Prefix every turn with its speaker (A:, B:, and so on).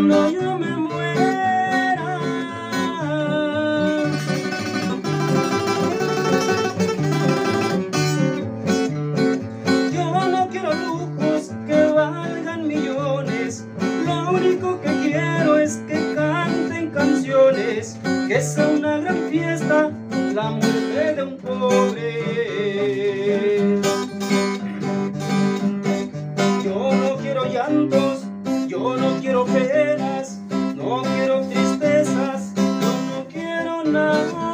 A: cuando yo me muera. Yo no quiero lujos que valgan millones, lo único que quiero es que canten canciones, que sea una gran fiesta la muerte de un pobre. Yo no quiero llantos, yo know.